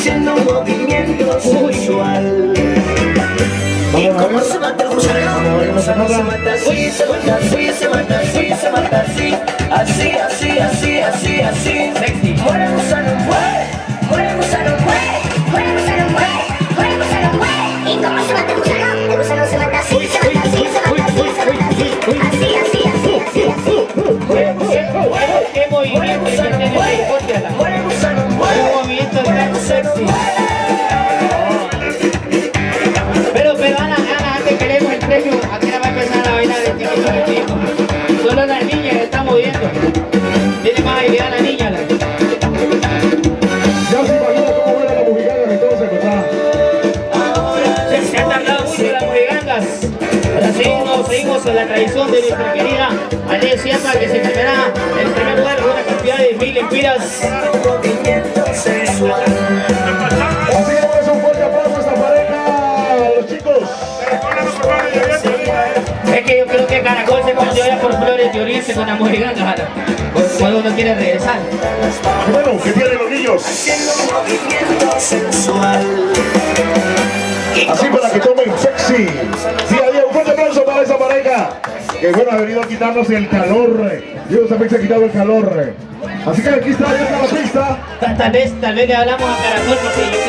haciendo un movimiento sensual. ¿Y cómo se mata el gusano? ¿Cómo se mata. Así? Se mata. Así, se mata así, se mata así Así, así, así, así, así. Sexy Muere el gusano, muere. Muere el gusano, muere. Muere el gusano, muere. Muere el gusano, muere. ¿Y cómo se mata el gusano? El gusano se mata así, se mata así, se mata así, se mata así. Así, así, así, que están moviendo. Tiene más idea la niña. la- Ya se imagina cómo fueron las mexicanas entonces, ¿verdad? Se, se han tardado mucho las mojigangas. Ahora seguimos, seguimos en la tradición de nuestra querida Ale Sierra que se premiará el primer lugar con una cantidad de mil empiras. Es que yo creo que Caracol se vaya por flores de orirse con la mojiganga. Ana. Cuando uno quiere regresar. Y bueno, ¿qué tienen los niños? Así para que tomen sexy. Día a día, un fuerte aplauso para esa pareja. Que bueno, ha venido a quitarnos el calor. Dios también se ha quitado el calor. Así que aquí está, ya está la pista. Tal, tal vez, tal vez le hablamos a Caracol porque yo creo